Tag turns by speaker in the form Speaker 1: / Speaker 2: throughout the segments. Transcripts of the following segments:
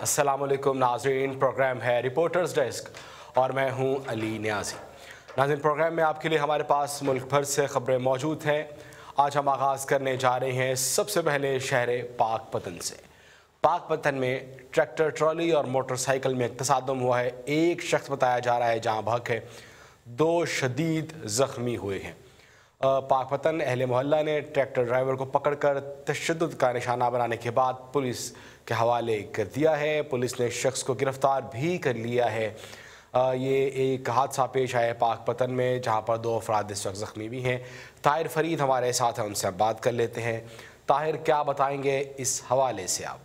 Speaker 1: अस्सलाम वालेकुम नाजरीन, प्रोग्राम है रिपोर्टर्स डेस्क और मैं हूँ अली न्याजी। नाजिन प्रोग्राम में आपके लिए हमारे पास मुल्क भर से खबरें मौजूद हैं। आज हम आगाज़ करने जा रहे हैं सबसे पहले शहर पाक पतन से। पाक पतन में ट्रैक्टर, ट्रॉली और मोटरसाइकिल में तसादम हुआ है। एक शख्स बताया जा रहा है जहाँ भक है। दो शदीद ज़ख्मी हुए हैं। पाकपतन अहल मोहल्ला ने ट्रैक्टर ड्राइवर को पकड़कर तशद का निशाना बनाने के बाद पुलिस के हवाले कर दिया है। पुलिस ने शख्स को गिरफ़्तार भी कर लिया है। ये एक हादसा पेश आया है पाकपतन में, जहाँ पर दो अफराद इस वक्त ज़ख्मी भी हैं। ताहिर फरीद हमारे साथ हैं, उनसे बात कर लेते हैं। ताहिर, क्या बताएँगे इस हवाले से आप?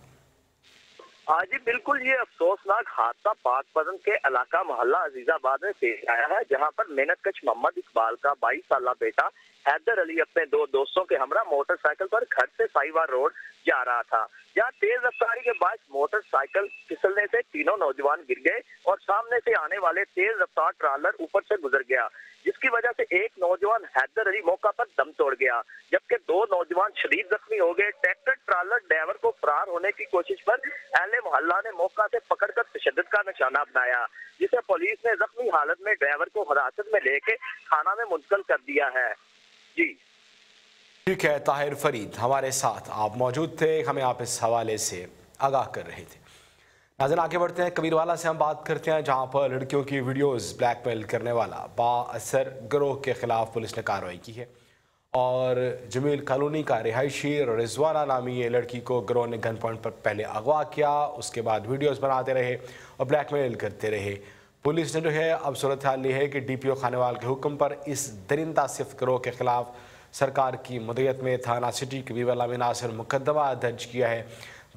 Speaker 2: जी, बिल्कुल, ये अफसोसनाक हादसा पाक पदन के इलाका मोहल्ला अजीजाबाद में पेश आया है, जहाँ पर मेहनत कच मोहम्मद इकबाल का बाईस साल बेटा हैदर अली अपने दो दोस्तों के हमरा मोटरसाइकिल पर घर से साइवार रोड जा रहा था। जहाँ तेज रफ्तारी के बाद मोटरसाइकिल फिसलने से तीनों नौजवान गिर गए और सामने से आने वाले तेज रफ्तार ट्रालर ऊपर से गुजर गया, जिसकी वजह से एक नौजवान हैदर अली मौका पर दम तोड़ गया, जबकि दो नौजवान शदीद जख्मी हो गए। ट्रैक्टर ट्रालर ड्राइवर को फरार होने की कोशिश पर अहले मोहल्ला ने मौका से पकड़कर तशद का निशाना बनाया जिसे पुलिस ने जख्मी हालत में ड्राइवर को हिरासत में लेके थाना में मुंतकल कर दिया है। जी।
Speaker 1: ठीक है, ताहिर फरीद, हमारे साथ आप मौजूद थे, हमें आप इस हवाले से आगाह कर रहे थे। नाजन आगे बढ़ते हैं कबीरवाला से हम बात करते हैं, जहाँ पर लड़कियों की वीडियोस ब्लैकमेल करने वाला बासर गिरोह के खिलाफ पुलिस ने कार्रवाई की है। और जमील कॉलोनी का रिहायशी रिजवाना नामी ये लड़की को ग्रोह ने गन पॉइंट पर पहले अगवा किया, उसके बाद वीडियोस बनाते रहे और ब्लैकमेल करते रहे। पुलिस ने जो है अब सूरत हाल ली है कि डी पी ओ खानेवाल के हुक्म पर इस दरिंदा सिफ गिरोह के खिलाफ सरकार की मदयत में थाना सिटी के कबीरवाला में नासिर मुकदमा दर्ज किया है,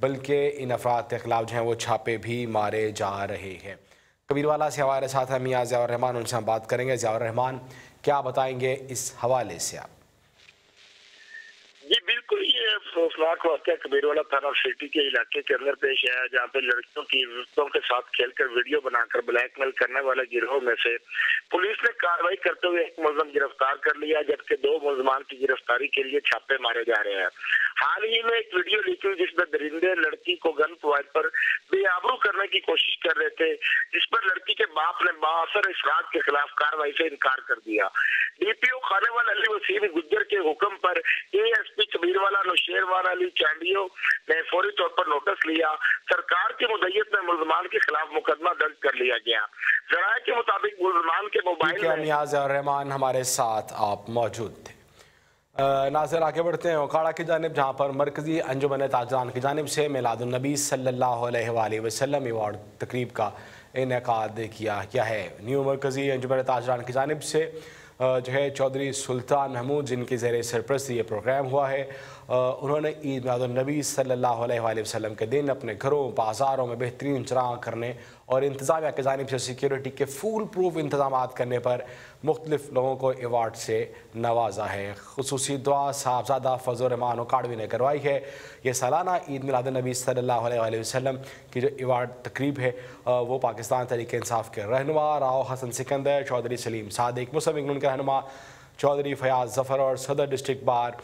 Speaker 1: बल्कि इन अफराद के खिलाफ जो हैं वो छापे भी मारे जा रहे हैं। कबीरवाला से हमारे साथ हैं मियाँ ज़ियावर रहमान, उनसे हम बात करेंगे। ज़ियावर रहमान, क्या बताएँगे इस हवाले से आप
Speaker 3: जी बिल्कुल ये अफसोसनाक वाक्य कबीरवाला थाना सिटी के इलाके के अंदर पेश आया जहाँ पे लड़कियों की रिश्तों के साथ खेलकर वीडियो बनाकर ब्लैकमेल करने वाले गिरोह में से पुलिस ने कार्रवाई करते हुए एक मुलजम गिरफ़्तार कर लिया, जबकि दो मुलजमान की गिरफ्तारी के लिए छापे मारे जा रहे हैं। हाल ही में एक वीडियो लीक हुई जिसमें दरिंदे लड़की को गन पॉइंट पर बेआबरू करने की कोशिश कर रहे थे जिस पर लड़की के बाप ने बासर इसरात के खिलाफ कार्रवाई से इनकार कर दिया। डीपीओ खानेवाल अली वसीम गुज्जर के हुक्म पर एएसपी कबीरवाला नौशेरवान अली चांडियो ने फौरी तौर पर नोटिस लिया। सरकार की मुदैयत में मुलजमान के खिलाफ मुकदमा दर्ज कर लिया गया। जराये के मुताबिक मुलजमान के मोबाइल
Speaker 1: रहमान हमारे साथ आप मौजूद थे। नाजर, आगे बढ़ते हैं ओकाड़ा की जानब, जहाँ पर मरकज़ी अंजुमन ताजान की जानब से मिलादुलनबी सल्ला वसलम एवार्ड तकरीब का इनका किया गया है। न्यू मरकज़ी अंजुमन ताजरान की जानब से जो है चौधरी सुल्तान महमूद, जिनकी ज़र सरप्रस्त ये प्रोग्राम हुआ है। उन्होंने ईद मिलादुलनबी अलैहि वसल्लम के दिन अपने घरों, बाज़ारों में बेहतरीन चराग करने और इंतज़ामिया की जानब से सिक्योरिटी के फूल प्रूफ इंतज़ाम करने पर मुख्तलिफ़ लोगों को अवार्ड से नवाजा है। खसूसी दुआ साहबजादा फजलरमान काड़वी ने करवाई है। ये सालाना ईद मिलादुलनबी अलैहि वसल्लम की जो अवार्ड तकरीब है वो पाकिस्तान तरीके इंसाफ के रहनुमा राव हसन सिकंदर, चौधरी सलीम सादिक मुसम के रहनुमा, चौधरी फयाज जफ़र और सदर डिस्ट्रिक्ट बार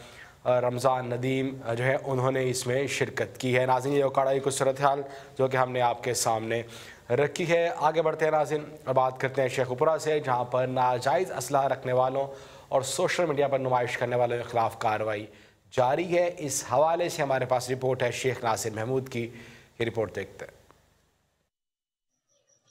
Speaker 1: रमज़ान नदीम जो है, उन्होंने इसमें शिरकत की है। नाजिन, ये कड़ाई कुछ सूरत हाल जो कि हमने आपके सामने रखी है। आगे बढ़ते हैं नाजिन, बात करते हैं शेखपुरा से, जहाँ पर नाजायज़ असलाह रखने वालों और सोशल मीडिया पर नुमाइश करने वालों के खिलाफ कार्रवाई जारी है। इस हवाले से हमारे पास रिपोर्ट है शेख नासिर महमूद की। ये रिपोर्ट देखते हैं।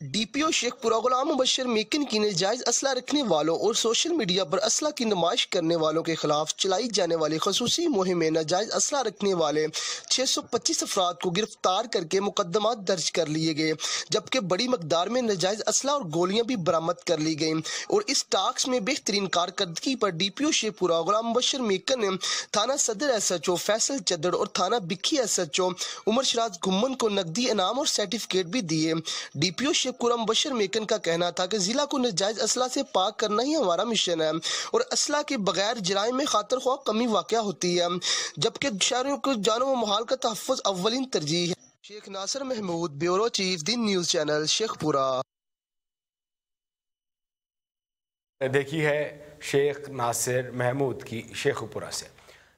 Speaker 4: डीपीओ शेखपुरा गुलाम मुबशर मेकिन की नजायज असला रखने वालों और सोशल मीडिया पर असला की नुमाइश करने वालों के खिलाफ चलाई जाने वाली खसूस मुहिम में नाजायज असला रखने वाले छः सौ पच्चीस अफराद को गिरफ़्तार करके मुकदमा दर्ज कर लिए गए, जबकि बड़ी मकदार में नाजायज असला और गोलियाँ भी बरामद कर ली गई और इस टास्क में बेहतरीन कारकर्दगी पर D P O Sheikhupura Ghulam Mubashar Maken ने थाना सदर S H O Faisal Chadhar और थाना Bhikhi S H O Umar Shiraz Ghuman को नकदी इनाम और सर्टिफिकेट भी दिए। डी पी ओ कुरम बशर मेकन का कहना था कि ज़िला को नजायज असला से पाक करना ही हमारा मिशन है और असला के बगैर जराइम में खातर ख्वा कमी वाक़ होती है, जबकि शहरों को जानो माहौल का तहफ़ अवलिन तरजीह है। Sheikh Nasir Mahmood, bureau chief, Din news channel, Sheikhupura.
Speaker 1: देखी है शेख नासिर महमूद की शेखपुरा से।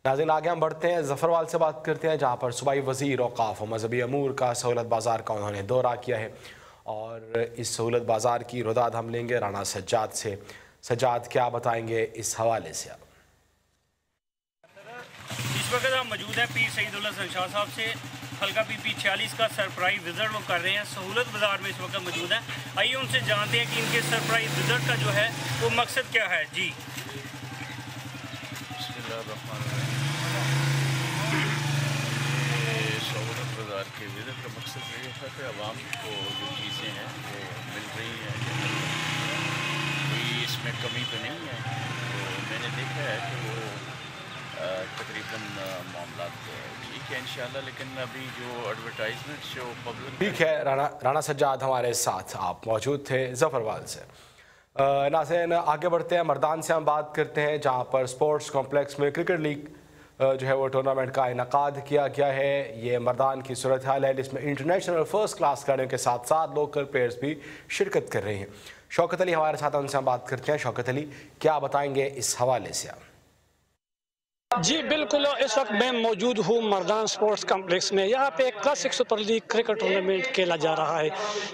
Speaker 1: नाजिन आगे हम बढ़ते हैं, जफरवाल से बात करते हैं, जहाँ पर सूबाई वज़ीर औकाफ और मजहबी अमूर का सहूलत बाज़ार का उन्होंने दौरा किया है। और इस सहूलत बाज़ार की रुदाद हम लेंगे राना सज्जाद से। सज्जाद क्या बताएँगे इस हवाले से आप?
Speaker 5: इस वक्त हम मौजूद हैं पीर सईदुल्ला संशाह साहब से। हल्का पी पी छियालीस का सरप्राइज़ विज़िट वो कर रहे हैं। सहूलत बाज़ार में इस वक्त मौजूद हैं। आइए उनसे जानते हैं कि इनके सरप्राइज़ विज़िट का जो है वो मकसद क्या है? जी
Speaker 6: सहूलत बाज़ार के विज़िट का मकसद ये था कि आवाम को जो चीज़ें हैं, वो मिल रही हैं कोई इसमें कमी तो नहीं है। तो मैंने देखा है कि वो तकरीबन मामला ठीक है इन लेकिन अभी जो एडवर्टाइजमेंट जो पब्लिक
Speaker 1: ठीक है राना राना सज्जाद हमारे साथ आप मौजूद थे जफरवाल से। नाजन आगे बढ़ते हैं, मर्दान से हम बात करते हैं, जहाँ पर स्पोर्ट्स कॉम्प्लेक्स में क्रिकेट लीग जो है वो टूर्नामेंट का इनका किया गया है। ये मरदान की सूरत हाल है, जिसमें इंटरनेशनल फ़र्स्ट क्लास खिलाड़ियों के साथ साथ लोकल प्लेयर्स भी शिरकत कर रहे हैं। शौकत अली, हमारे साथ उनसे हम बात करते हैं। शौकत अली, क्या बताएँगे इस हवाले से आप?
Speaker 7: जी, बिल्कुल इस वक्त मैं मौजूद हूँ मर्दान स्पोर्ट्स कम्प्लेक्स में। यहाँ पे classic super league cricket tournament खेला जा रहा है,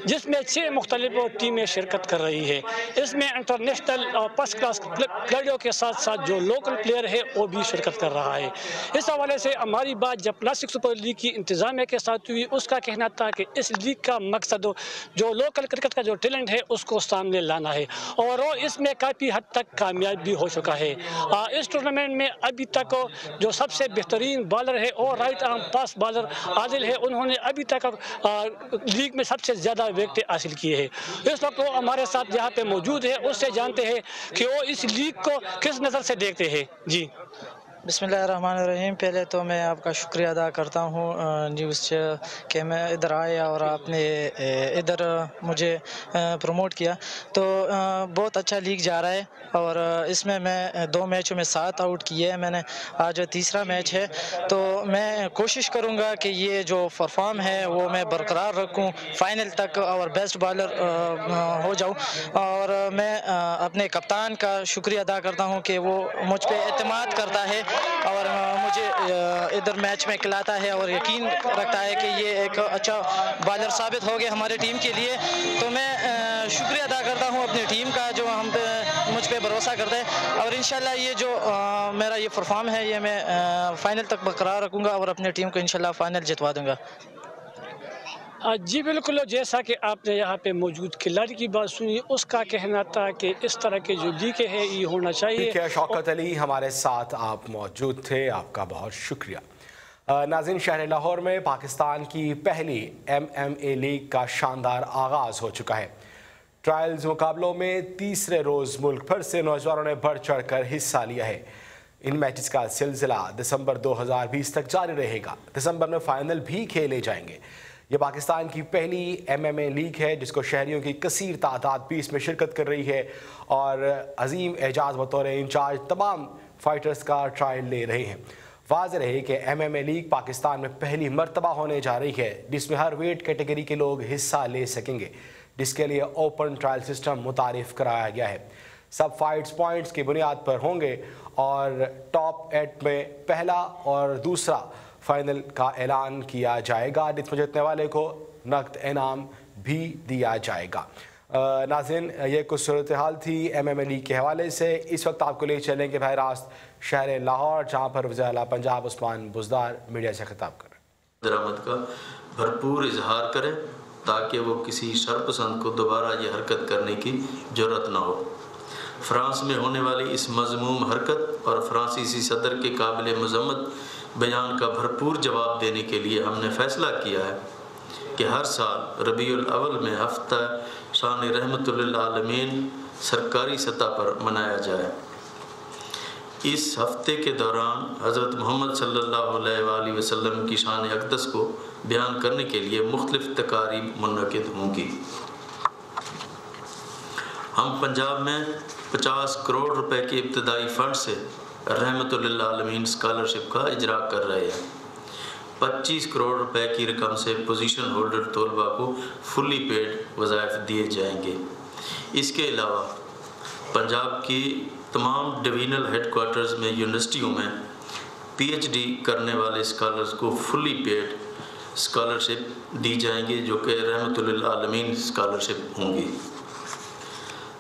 Speaker 7: जिसमें छः मुख्तलिफ़ टीमें शिरकत कर रही है। इसमें इंटरनेशनल और फ़र्स्ट क्लास खिलाड़ियों के साथ साथ जो लोकल प्लेयर है, वो भी शिरकत कर रहा है। इस हवाले से हमारी बात जब क्लासिक सुपर लीग की इंतजामिया के साथ हुई, उसका कहना था कि इस लीग का मकसद जो लोकल क्रिकेट का जो टैलेंट है, उसको सामने लाना है, और इसमें काफ़ी हद तक कामयाब भी हो चुका है। इस टूर्नामेंट में अभी तक जो सबसे बेहतरीन बॉलर है और right arm fast bowler Adil है, उन्होंने अभी तक लीग में सबसे ज़्यादा विकेट हासिल किए हैं। इस वक्त वो हमारे साथ यहाँ पे मौजूद है, उससे जानते हैं कि वो इस लीग को किस नज़र से देखते हैं। जी।
Speaker 8: बिस्मिल्लाहिर्रहमानिर्रहीम। पहले तो मैं आपका शुक्रिया अदा करता हूँ न्यूज़ कि मैं इधर आया और आपने इधर मुझे प्रमोट किया। तो बहुत अच्छा लीग जा रहा है और इसमें मैं दो मैचों में सात आउट किए हैं मैंने। आज तीसरा मैच है। तो मैं कोशिश करूँगा कि ये जो परफॉर्म है, वो मैं बरकरार रखूँ, फाइनल तक और बेस्ट बॉलर हो जाऊँ। और मैं अपने कप्तान का शुक्रिया अदा करता हूँ कि वो मुझ पर एतमाद करता है। और मुझे इधर मैच में खिलाता है और यकीन रखता है कि ये एक अच्छा बॉलर साबित हो गया हमारे टीम के लिए। तो मैं शुक्रिया अदा करता हूँ अपनी टीम का जो हम पे मुझ पर भरोसा करते हैं। और इन ये जो आ, मेरा ये परफॉर्म है ये मैं आ, फाइनल तक बरकरार रखूँगा और अपनी टीम को इनशाला फाइनल जितवा दूँगा।
Speaker 7: जी बिल्कुल जैसा कि आपने यहाँ पे मौजूद खिलाड़ी की बात सुनी उसका कहना था कि इस तरह के जो लीके हैं ये होना चाहिए।
Speaker 1: है शौकत अली हमारे साथ आप मौजूद थे आपका बहुत शुक्रिया। नाज़रीन शहर लाहौर में पाकिस्तान की पहली एम एम ए लीग का शानदार आगाज़ हो चुका है। ट्रायल्स मुकाबलों में तीसरे रोज़ मुल्क भर से नौजवानों ने बढ़ चढ़ कर हिस्सा लिया है। इन मैचेस का सिलसिला दिसंबर 2020 तक जारी रहेगा। दिसंबर में फाइनल भी खेले जाएँगे। ये पाकिस्तान की पहली एमएमए लीग है, जिसको शहरियों की कसीर तादाद भी इसमें शिरकत कर रही है और अजीम एजाज बतौर इंचार्ज तमाम फाइटर्स का ट्रायल ले रहे हैं। वाज रहे कि M M A league Pakistan में पहली मरतबा होने जा रही है, जिसमें हर वेट कैटेगरी के लोग हिस्सा ले सकेंगे। जिसके लिए ओपन ट्रायल सिस्टम मुतारफ़ कराया गया है। सब फाइट्स पॉइंट्स की बुनियाद पर होंगे और टॉप एट में पहला और दूसरा फाइनल का ऐलान किया जाएगा। जिसमें जीतने वाले को नकद इनाम भी दिया जाएगा। नाजिन ये कुछ सूरत हाल थी एम एम एल ई के हवाले से। इस वक्त आपको ले चलेंगे भाई रास्त शहर लाहौर, जहाँ पर वज़ी पंजाब उस्मान बुजदार मीडिया से खिताब कर
Speaker 9: दरामद का भरपूर इजहार करें ताकि वो किसी शरपसंद को दोबारा ये हरकत करने की ज़रूरत ना हो। फ्रांस में होने वाली इस मजमूम हरकत और फ्रांसीसी सदर के काबिल मजम्मत बयान का भरपूर जवाब देने के लिए हमने फैसला किया है कि हर साल रबीउल अव्वल में हफ़्ता शान रहमतुल्लामीन सरकारी सतह पर मनाया जाए। इस हफ़्ते के दौरान हज़रत मोहम्मद सल्लल्लाहु अलैहि वसल्लम की शान अकदस को बयान करने के लिए मुख्तलिफ़ तकारीब मनद होंगी। हम पंजाब में 50 करोड़ रुपए के इब्तदाई फ़ंड से रहमतुल्लामीन स्कॉलरशिप का इजरा कर रहे हैं। 25 करोड़ रुपए की रकम से पोजीशन होल्डर तलबा को फुली पेड वज़ायफ दिए जाएँगे। इसके अलावा, पंजाब की तमाम डिवीजनल हेडकोार्टर्स में यूनिवर्सिटियों में पीएचडी करने वाले स्कॉलर्स को फुली पेड स्कॉलरशिप दी जाएँगी, जो कि रहमतुल्लिल आलमीन स्कॉलरशिप होंगी।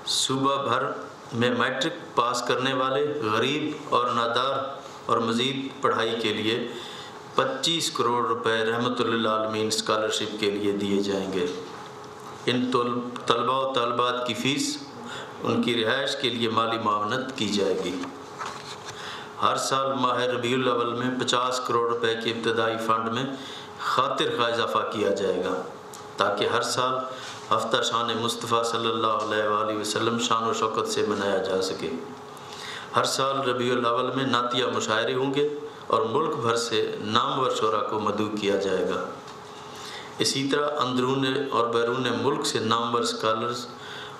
Speaker 9: सूबा भर में मैट्रिक पास करने वाले गरीब और नादार और मज़ीद पढ़ाई के लिए 25 करोड़ रुपए रहमतुल्लिल आलमीन स्कॉलरशिप के लिए दिए जाएँगे। इन तलबा और तलबात की फ़ीस उनकी रिहाइश के लिए माली मावनत की जाएगी। हर साल माह रबी अवल में 50 करोड़ रुपए के इब्तदाई फ़ंड में खातिर का इजाफ़ा किया जाएगा, ताकि हर साल हफ़्ता शान मुस्तफ़ा सल्ला वसल्लम शान व शौकत से मनाया जा सके। हर साल रबी अव्वल में नातिया मुशायरे होंगे और मुल्क भर से नामवर शरा को मदू किया जाएगा। इसी तरह अंदरून और बैरून मुल्क से नामवर स्कॉलर्स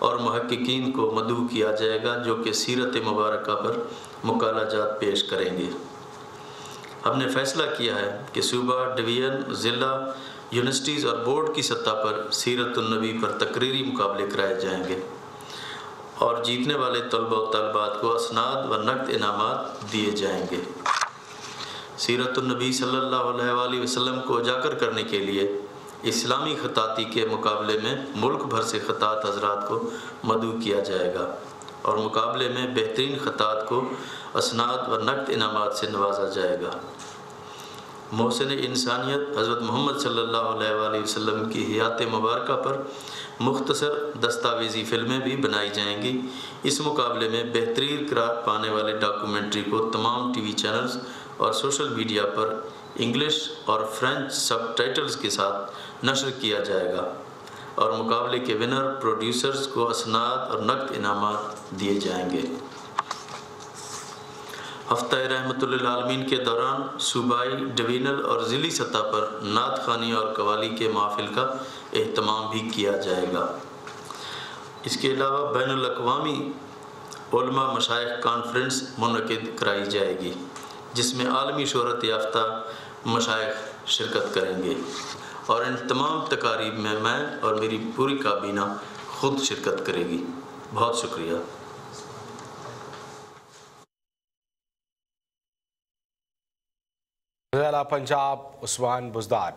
Speaker 9: और महक्कीन को मदू किया जाएगा, जो कि सीरत मुबारक पर मुकाला जात पेश करेंगे। हमने फैसला किया है कि सूबा, डिवीज़न, ज़िला यूनिवर्सिटीज़ और बोर्ड की सतह पर सीरतुलनबी पर तकरीरी मुकाबले कराए जाएँगे। और जीतने वाले तलबा तलबात को असनाद व नकद इनाम दिए जाएँगे। सीरतुलनबी सल्लल्लाहु अलैहि वसल्लम को उजागर करने के लिए इस्लामी ख़ताती के मुकाबले में मुल्क भर से ख़तात हजरात को मदू किया जाएगा और मुकाबले में बेहतरीन ख़तात को असनाद व नकद इनाम से नवाजा जाएगा। मोहसिन इंसानियत हज़रत मोहम्मद अलैहि वसल्लम की हयात मुबारक पर मुख्तसर दस्तावेज़ी फ़िल्में भी बनाई जाएँगी। इस मुकाबले में बेहतरीन करार पाने वाले डॉक्यूमेंट्री को तमाम टी वी चैनल्स और सोशल मीडिया पर इंग्लिश और फ्रेंच सब टाइटल्स के साथ नशर किया जाएगा और मुकाबले के विनर, प्रोड्यूसर्स को असनाद और नकद इनाम दिए जाएँगे। हफ़्ता रहमतुल्लामीन के दौरान सूबाई डिवीनल और ज़िली सतह पर नात खानी और कवाली के महफिल का अहतमाम भी किया जाएगा। इसके अलावा बैन अवी मशाइ कॉन्फ्रेंस मनद कराई जाएगी, जिसमें आलमी शहरत याफ्ता मशाइ शिरकत करेंगे। और इन तमाम तकारीब में मैं और मेरी पूरी काबीना खुद शिरकत करेगी। बहुत शुक्रिया।
Speaker 1: ज़िला पंजाब उस्मान बुजदार।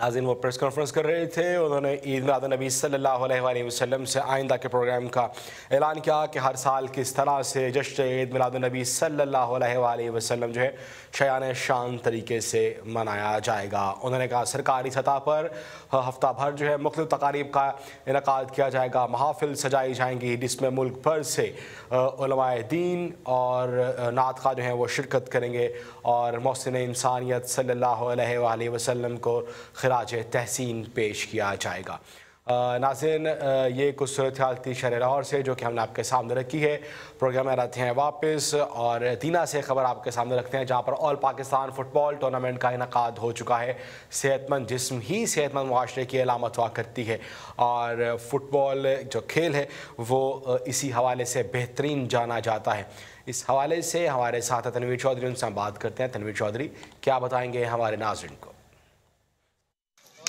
Speaker 1: नाजिन वो प्रेस कॉन्फ्रेंस कर रहे थे, उन्होंने ईद मिलाद नबी सल्लल्लाहु अलैहि वसल्लम से आइंदा के प्रोग्राम का ऐलान किया कि हर साल किस तरह से जश्न ईद मिलाद नबी सल्लल्लाहु अलैहि वसल्लम जो है, शयान शान तरीके से मनाया जाएगा। उन्होंने कहा, सरकारी सतह पर हफ़्ता भर जो है, मुख्तु तकारीब का इनका किया जाएगा। महाफिल सजाई जाएँगी, जिसमें मुल्क भर से दीन और नात का जो है, वो शिरकत करेंगे और मोहसिन इंसानियत अलैहि वसल्लम को खराज तहसीन पेश किया जाएगा। नाजिन ये कुछ सूरत हाल थी शहर लाहौर से, जो कि हमने आपके सामने रखी है। प्रोग्राम में रहते हैं वापस और दीना से खबर आपके सामने रखते हैं, जहाँ पर ऑल पाकिस्तान फुटबॉल टूर्नामेंट का इनका हो चुका है। सेहतमंद जिसम ही सेहतमंद माशरे की अलामत हुआ करती है। और फुटबॉल जो खेल है, वो इसी हवाले से बेहतरीन जाना जाता है। इस हवाले से हमारे साथ तनवीर चौधरी, उनसे हम बात करते हैं। तनवीर चौधरी, क्या बताएँगे हमारे नाजरन को?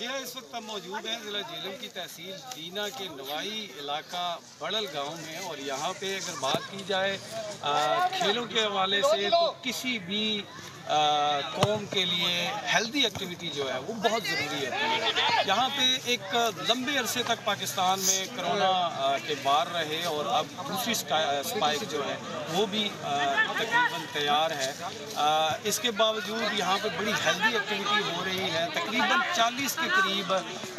Speaker 10: जी हाँ इस वक्त हम मौजूद हैं ज़िला झेलम की तहसील दीना के नवाई इलाका बड़ल गाँव में और यहाँ पे अगर बात की जाए खेलों के हवाले से तो किसी भी कौम के लिए हेल्दी एक्टिविटी जो है, वो बहुत ज़रूरी है। यहाँ पे एक लंबे अरसे तक पाकिस्तान में कोरोना के बार रहे और अब दूसरी स्पाइक जो है, वो भी तकरीबन तैयार है। इसके बावजूद यहाँ पे बड़ी हेल्दी एक्टिविटी हो रही है। तकरीबन 40 के करीब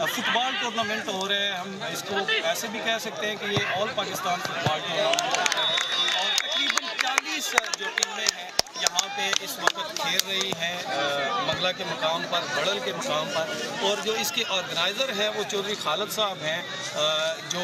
Speaker 10: फुटबॉल टूर्नामेंट हो रहे हैं। हम इसको ऐसे भी कह सकते हैं कि ये ऑल पाकिस्तान फुटबॉल टूर्नामेंट और तकरीबन 40 जो टीमें हैं यहाँ पे इस वक्त खेल रही हैं मंगला के मुकाम पर, बड़ल के मुकाम पर और जो इसके ऑर्गेनाइज़र हैं वो चौधरी खालद साहब हैं जो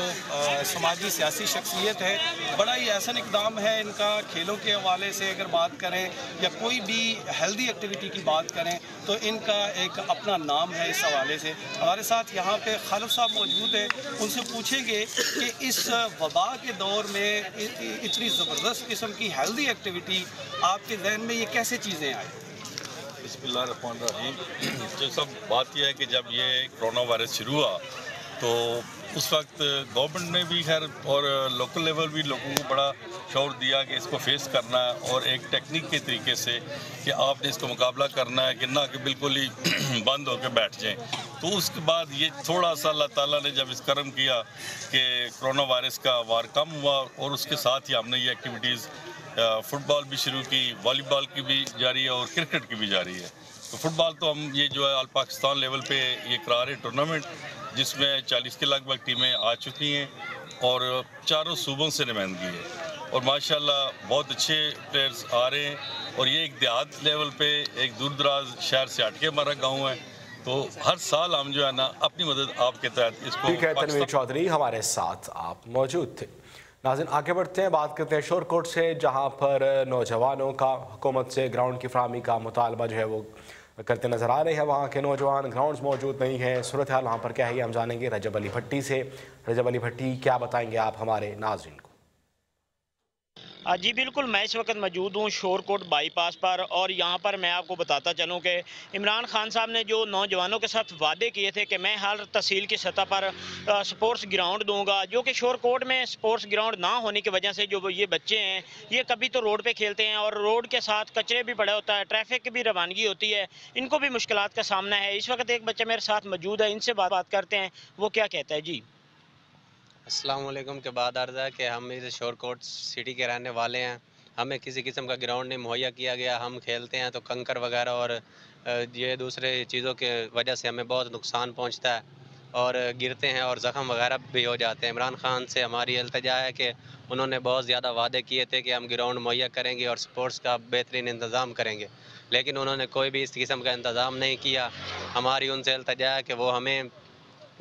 Speaker 10: समाजी सियासी शख्सियत है। बड़ा ही ऐसा इकदाम है इनका खेलों के हवाले से अगर बात करें या कोई भी हेल्दी एक्टिविटी की बात करें तो इनका एक अपना नाम है इस हवाले से। हमारे साथ यहाँ पे खालद साहब मौजूद हैं, उनसे पूछेंगे कि इस वबा के दौर में इतनी ज़बरदस्त किस्म की हेल्दी एक्टिविटी आपके जहन में ये कैसे चीज़ें आई
Speaker 11: बसमीम जो सब बात यह है कि जब ये कोरोना वायरस शुरू हुआ तो उस वक्त गवर्नमेंट ने भी खैर और लोकल लेवल भी लोगों को बड़ा शोर दिया कि इसको फेस करना है और एक टेक्निक के तरीके से कि आपने इसको मुकाबला करना है कि ना कि बिल्कुल ही बंद होकर बैठ जाएँ। तो उसके बाद ये थोड़ा सा अल्लाह ताला ने जब इस करम किया कि कोरोना वायरस का वार कम हुआ और उसके साथ ही हमने ये एक्टिविटीज़ फुटबॉल भी शुरू की वॉलीबॉल की भी जारी है और क्रिकेट की भी जारी है। तो फुटबॉल तो हम ये जो है ऑल पाकिस्तान लेवल पे ये करा रहे टूर्नामेंट जिसमें 40 के लगभग टीमें आ चुकी हैं और चारों सूबों से नुमाइंदगी है। और माशाल्लाह बहुत अच्छे प्लेयर्स आ रहे हैं और ये एक देहात लेवल पे एक दूर दराज शहर से हटके हमारा गाँव है। तो हर साल हम जो है ना अपनी मदद आपके तहत इसको
Speaker 1: ठीक है तनवीर चौधरी हमारे साथ आप मौजूद थे। नाजिन, आगे बढ़ते हैं, बात करते हैं शोरकोट से, जहाँ पर नौजवानों का हुकूमत से ग्राउंड की फ्राहमी का मुतालबा जो है वो करते नज़र आ रहे हैं। वहाँ के नौजवान ग्राउंड्स मौजूद नहीं हैं। सूरत हाल वहाँ पर क्या है हम जानेंगे। रजब अली भट्टी से। रजब अली भट्टी, क्या बताएँगे आप हमारे नाजिन को?
Speaker 12: जी, बिल्कुल, मैं इस वक्त मौजूद हूँ शोरकोट बाईपास पर और यहाँ पर मैं आपको बताता चलूँ कि इमरान खान साहब ने जो नौजवानों के साथ वादे किए थे कि मैं हर तहसील की सतह पर स्पोर्ट्स ग्राउंड दूँगा, जो कि शोरकोट में स्पोर्ट्स ग्राउंड ना होने की वजह से जो ये बच्चे हैं, ये कभी तो रोड पर खेलते हैं और रोड के साथ कचरे भी पड़े होता है, ट्रैफ़िक की भी रवानगी होती है, इनको भी मुश्किल का सामना है। इस वक्त एक बच्चा मेरे साथ मौजूद है, इनसे बात बात करते हैं, वो क्या कहता है? जी।
Speaker 13: असलम के बाद अर्ज़ है कि हम इस शोरकोट सिटी के रहने वाले हैं। हमें किसी किस्म का ग्राउंड नहीं मुहैया किया गया, हम खेलते हैं तो कंकर वगैरह और ये दूसरे चीज़ों के वजह से हमें बहुत नुकसान पहुँचता है और गिरते हैं और ज़ख़म वगैरह भी हो जाते हैं। इमरान खान से हमारी अल्तजा है कि उन्होंने बहुत ज़्यादा वादे किए थे कि हम ग्राउंड मुहैया करेंगे और स्पोर्ट्स का बेहतरीन इंतज़ाम करेंगे, लेकिन उन्होंने कोई भी इस किस्म का इंतज़ाम नहीं किया। हमारी उनसे अल्तजा है कि वो हमें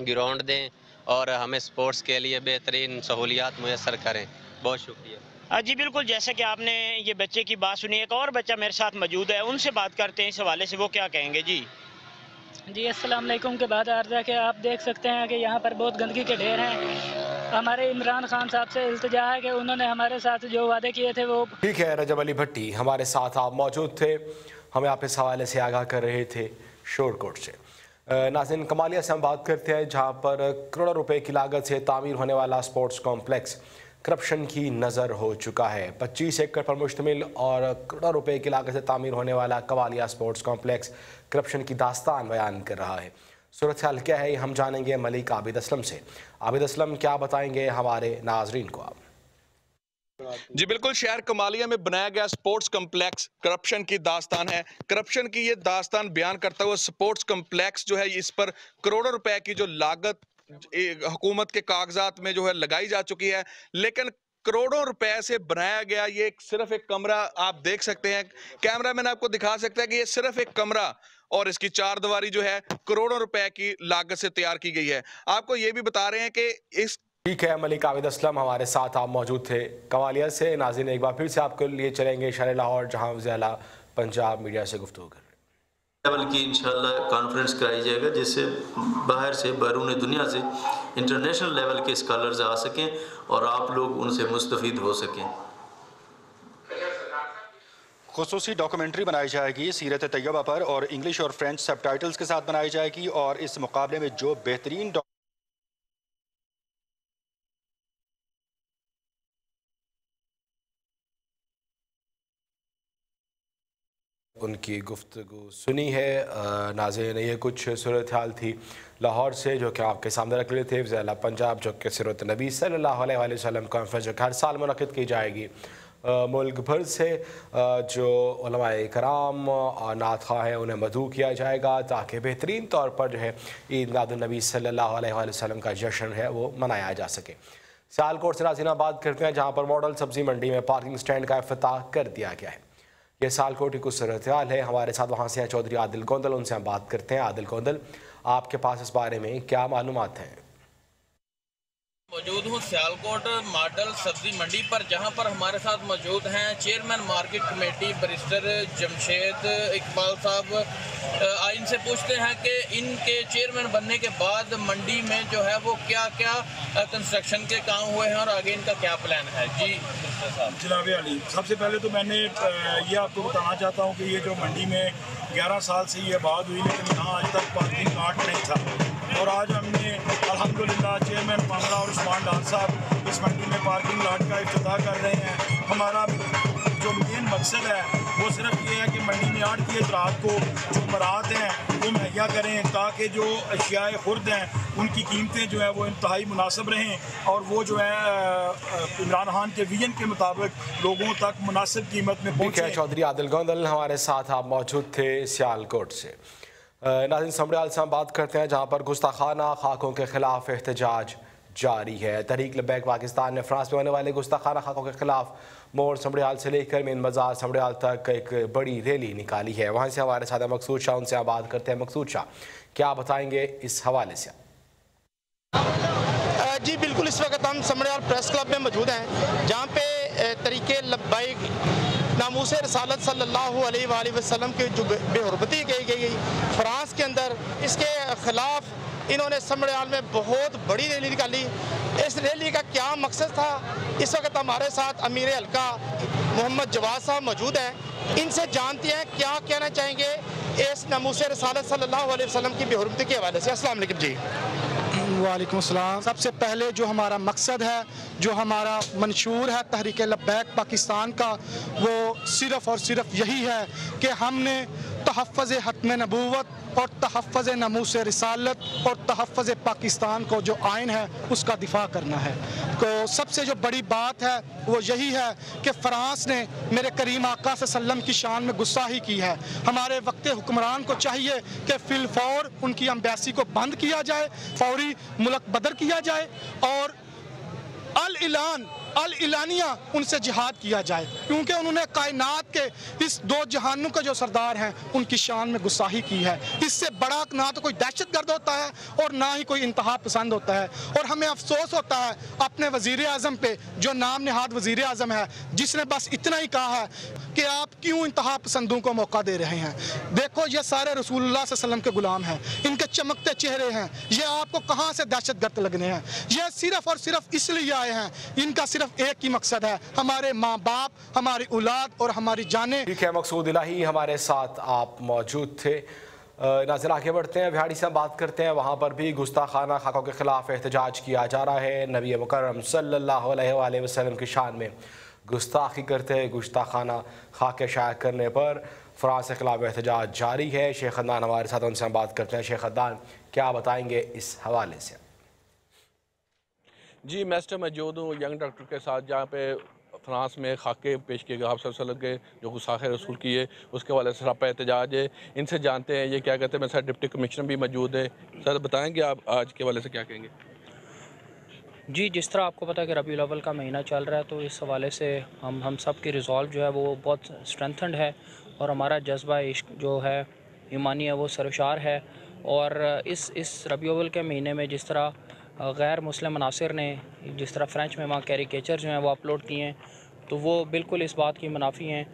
Speaker 13: ग्राउंड दें और हमें स्पोर्ट्स के लिए बेहतरीन सहूलियात मैसर करें। बहुत शुक्रिया।
Speaker 12: जी बिल्कुल जैसे कि आपने ये बच्चे की बात सुनी एक और बच्चा मेरे साथ मौजूद है उनसे बात करते हैं इस हवाले से वो क्या कहेंगे? जी।
Speaker 14: जी अस्सलाम वालेकुम के बाद अर्जा के आप देख सकते हैं कि यहाँ पर बहुत गंदगी के ढेर हैं। हमारे इमरान खान साहब से इल्तजा है कि उन्होंने हमारे साथ जो वादे किए थे वो
Speaker 1: ठीक है रजब अली भट्टी हमारे साथ आप मौजूद थे। हमें आप इस हवाले से आगाह कर रहे थे शोरकोट से। नाजिन कमालिया से हम बात करते हैं जहाँ पर करोड़ों रुपए की लागत से तामीर होने वाला स्पोर्ट्स कॉम्प्लेक्स करप्शन की नज़र हो चुका है। 25 एकड़ पर मुश्तमिल और करोड़ों रुपए की लागत से तामीर होने वाला कमालिया स्पोर्ट्स कॉम्प्लेक्स करप्शन की दास्तान बयान कर रहा है। सूरत हाल क्या है हम जानेंगे मलिक आबिद असलम से। आबिद असलम, क्या बताएँगे हमारे नाजरीन को आप?
Speaker 15: जी बिल्कुल, शहर कमालिया में बनाया गया स्पोर्ट्स कम्प्लेक्स करप्शन की दास्तान है। करप्शन की ये दास्तान बयान करता हुआ स्पोर्ट्स कम्प्लेक्स जो है, इस पर करोड़ों रुपए की जो लागत हुकूमत के कागजात में जो है, लगाई जा चुकी है। लेकिन करोड़ों रुपए से बनाया गया ये सिर्फ़ एक कमरा आप देख सकते हैं। कैमरा मैन आपको दिखा सकता है कि ये सिर्फ़ एक कमरा और इसकी चार दीवारी जो है, करोड़ों रुपए की लागत से तैयार की गई है। आपको ये भी बता रहे हैं कि इस
Speaker 1: ठीक है मलिक आबिद असलम हमारे साथ आप मौजूद थे कवालिया से। नाजिन एक बार फिर से आपके लिए चलेंगे शहर लाहौर जहाँ ज़िला पंजाब मीडिया से गुफ्तु कर
Speaker 9: लेवल की इंशाल्लाह कॉन्फ्रेंस कराई जाएगा जिससे बाहर से बैरून दुनिया से इंटरनेशनल लेवल के स्कॉलर्स आ सकें और आप लोग उनसे मुस्तफ़ हो सकें।
Speaker 16: खसूसी डॉक्यूमेंट्री बनाई जाएगी सीरत तैयबा पर और इंग्लिश और फ्रेंच सब के साथ बनाई जाएगी और इस मुकाबले में जो बेहतरीन
Speaker 1: उनकी गुफ्तु सुनी है। नाजिन ये कुछ सूरत हाल थी लाहौर से जो कि आपके सामने रख रहे थे। ज़िला पंजाब, जो कि सिरत नबी अलैहि वसल्लम कॉन्फ्रेंस जो कि हर साल मनद की जाएगी। मुल्क भर से जो कराम नात खा हैं, उन्हें मधु किया जाएगा ताकि बेहतरीन तौर पर जो है ईद सल्लल्लाहु अलैहि वसल्लम का जश्न है, वो मनाया जा सके। सियालकोट से नाजीना बात करते हैं, जहाँ पर मॉडल सब्ज़ी मंडी में पार्किंग स्टैंड का अफ्ताह कर दिया गया है। ये सालकोट की कुछ सूरत है। हमारे साथ वहाँ से हैं चौधरी आदिल कौंदल उनसे हम बात करते हैं। आदिल कौंदल आपके पास इस बारे में क्या मालूम हैं?
Speaker 17: मौजूद हूँ सियालकोट मॉडल सब्ज़ी मंडी पर, जहाँ पर हमारे साथ मौजूद हैं chairman market committee barrister Jamshed Iqbal sahab. इनसे पूछते हैं कि इनके चेयरमैन बनने के बाद मंडी में जो है वो क्या क्या कंस्ट्रक्शन के काम हुए हैं और आगे इनका क्या प्लान है? जी।
Speaker 18: जनाब अली, सबसे पहले तो मैंने ये आपको बताना चाहता हूँ कि ये जो मंडी में 11 साल से ये बात हुई, लेकिन यहाँ आज तक पार्किंग कार्ड नहीं था। और आज हमने अलहमदिल्ला चेयरमैन मामला और उस्मान डाल साहब इस मंडी में पार्किंग लाट का इफ्तः कर रहे हैं। हमारा जो मेन मकसद है वो सिर्फ़ ये है कि मंडी में आठ की रात को जो मरात हैं वो मुहैया करें ताकि जो अशियाए खुर्द हैं उनकी कीमतें जो है वो इंतहाई मुनासब रहें और वो जो है इमरान खान के विजन के मुताबिक लोगों तक मुनासिब कीमत में पहुँचे।
Speaker 1: चौधरी आदिल गोंदल हमारे साथ आप मौजूद थे सियालकोट से। नाजिन समड़ियाल से हम बात करते हैं जहाँ पर गुस्ताखाना खाकों के खिलाफ एहतजाज जारी है। तहरीक लबैक पाकिस्तान ने फ्रांस में होने वाले गुस्ताखाना खाकों के खिलाफ मोड़ समड़ियाल से लेकर मेन बाज़ार समड़ियाल तक एक बड़ी रैली निकाली है। वहाँ से हमारे साथ मकसूद शाह, उनसे बात करते हैं। मकसूद शाह, क्या बताएँगे इस हवाले से?
Speaker 19: जी, बिल्कुल इस वक्त हम समड़ियाल प्रेस क्लब में मौजूद हैं, जहाँ पे तरीके लब्बाइक नामूस रसालत सल्लल्लाहु अलैहि वसल्लम की जो बेहरबती कही गई फ्रांस के अंदर, इसके ख़िलाफ़ इन्होंने समड़ियाल में बहुत बड़ी रैली निकाली। इस रैली का क्या मकसद था? इस वक्त हमारे साथ अमीर हल्का मोहम्मद जवाद साहब मौजूद हैं। इनसे जानते हैं क्या कहना चाहेंगे? इस नमूस रसालत सल्ला वसलम की बेहरमती के हवाले से। असल जी।
Speaker 20: वालेकुम सबसे पहले जो हमारा मकसद है, जो हमारा मंशूर है तहरीक लब्बैक पाकिस्तान का, वो सिर्फ़ और सिर्फ़ यही है कि हमने तहफ़ हतम नबूवत और तहफ़ नमूस रसालत और तहफ़ पाकिस्तान को जो आयन है, उसका दिफा करना है। तो सबसे जो बड़ी बात है, वो यही है कि फ्रांस ने मेरे करीम आका सल्लम की शान में गुस्सा ही की है। हमारे वक्त हुक्मरान को चाहिए कि फिलफौर उनकी अम्बेसी को बंद किया जाए, फौरी मुल्क बदर किया जाए और अल इलान अल इलानिया उनसे जिहाद किया जाए, क्योंकि उन्होंने कायनात के इस दो जहानों के जो सरदार हैं, उनकी शान में गुस्साही की है। इससे बड़ा ना तो कोई दहशत गर्द होता है और ना ही कोई इंतहा पसंद होता है। और हमें अफसोस होता है अपने वज़ीर अजम पे, जो नाम नहाद वज़ीर अजम है, जिसने बस इतना ही कहा है कि आप क्यों इंतहा पसंदों को मौका दे रहे हैं? देखो, ये सारे रसूल के गुलाम हैं। इनके चमकते चेहरे हैं। ये आपको कहाँ से दहशत गर्द लगने हैं? ये सिर्फ़ और सिर्फ़ इसलिए आए हैं, इनका सिर्फ़ सिर्फ़ एक ही मकसद है, हमारे माँ बाप हमारी औलाद और हमारी जाने।
Speaker 1: ठीक है, मकसूद इलाही, हमारे साथ आप मौजूद थे। नाजिन आगे बढ़ते हैं बिहाड़ी से बात करते हैं। वहाँ पर भी गुस्ताखाना, खाकों के खिलाफ एहतजाज किया जा रहा है, नबी मुकरम सल्लल्लाहु अलैहि वसल्लम की शान में गुस्ताखी करते हैं। गुस्ताखाना खाके शाया करने पर फ्रांस के खिलाफ एहतजाज जारी है। शेख अदनान हमारे साथ उनसे हम बात करते हैं। शेख अदनान, क्या बताएँगे इस हवाले से?
Speaker 15: जी, मैं इस मौजूद हूँ यंग डॉक्टर के साथ जहाँ पे फ्रांस में खाके पेश किए गए, आप सब के जो गुस्साख रसूल किए उसके वाले सरापा एहतजाज है। इनसे जानते हैं, ये क्या कहते हैं मेरे साथ डिप्टी कमिश्नर भी मौजूद है। सर, बताएँगे आप आज के वाले से क्या कहेंगे?
Speaker 21: जी, जिस तरह आपको पता है कि रबी अव्वल का महीना चल रहा है तो इस हवाले से हम हम सब की रिज़ॉल्व जो है, वो बहुत स्ट्रेंथनड है और हमारा जज्बा, इश्क जो है, ईमानी है, वो सरशार है। और इस इस रबी अव्वल के महीने में जिस तरह गैर मुस्लिम अनासर ने जिस तरह फ़्रेंच में वहाँ कैरिकेचर जो हैं वो अपलोड किए हैं तो वो बिल्कुल इस बात की मुनाफी हैं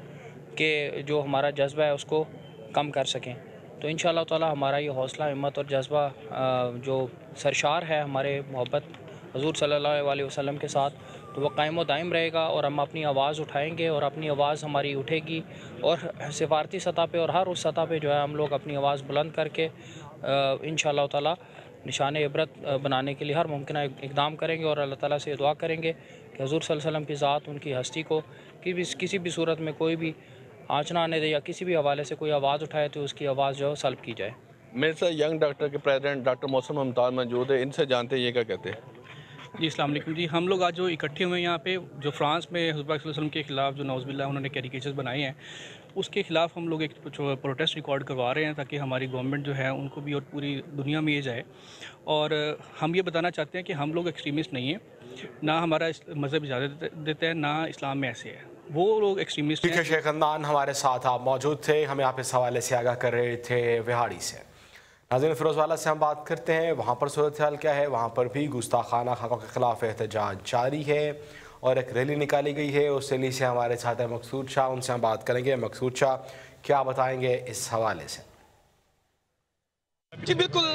Speaker 21: कि जो हमारा जज्बा है उसको कम कर सकें। तो इन ताला हमारा ये हौसला, हिम्मत और जज्बा जो सरशार है हमारे मोहब्बत हजूर अलैहि वसल्लम के साथ तो वह कायम दायम रहेगा और हम अपनी आवाज़ उठाएँगे और अपनी आवाज़ हमारी उठेगी और सिफारती सतह पे और हर उस सतह पे जो है हम लोग अपनी आवाज़ बुलंद करके इन ताला निशान इबरत बनाने के लिए हर मुमकिन इकदाम करेंगे और अल्लाह ताला से दुआ करेंगे कि हजूर वसल्लम की ज़ात उनकी हस्ती को कि भी किसी भी सूरत में कोई भी आँच ना आने दे या किसी भी हवाले से कोई आवाज़ उठाए तो उसकी आवाज़ जो है सल्ब की जाए।
Speaker 15: मेरे साथ यंग डॉक्टर के प्रेसिडेंट डॉक्टर मौसम मुमताज़ मौजूद है इनसे जानते हैं ये क्या कहते हैं?
Speaker 22: जी अल्लाम जी। हम लोग आज जो इकट्ठे हुए हैं यहाँ पे जो फ्रांस में हजूर के ख़िलाफ़ जो नौजबिल्ला उन्होंने कैरिकेचर्स बनाए हैं। उसके ख़िलाफ़ हम लोग एक प्रोटेस्ट रिकॉर्ड करवा रहे हैं ताकि हमारी गवर्नमेंट जो है उनको भी और पूरी दुनिया में ये जाए। और हम ये बताना चाहते हैं कि हम लोग एक्सट्रीमिस्ट नहीं हैं। ना हमारा मज़हब इजाज़त देता है ना इस्लाम में ऐसे है। वो लोग एक्सट्रीमिस्ट
Speaker 1: ठीक है शेख अंदान हमारे साथ आप मौजूद थे। हमें आप इस हवाले से आगाह कर रहे थे विहाड़ी से। नाजिन फिरोजवाला से हम बात करते हैं। वहाँ पर सूरत हाल क्या है? वहाँ पर भी गुस्ताखाना खाकों के खिलाफ एहतजाज जारी है। और एक रैली निकाली गई है। उस रैली से हमारे साथ मकसूद शाह, उनसे हम बात करेंगे। मकसूद शाह, क्या बताएँगे इस हवाले से?
Speaker 20: जी, बिल्कुल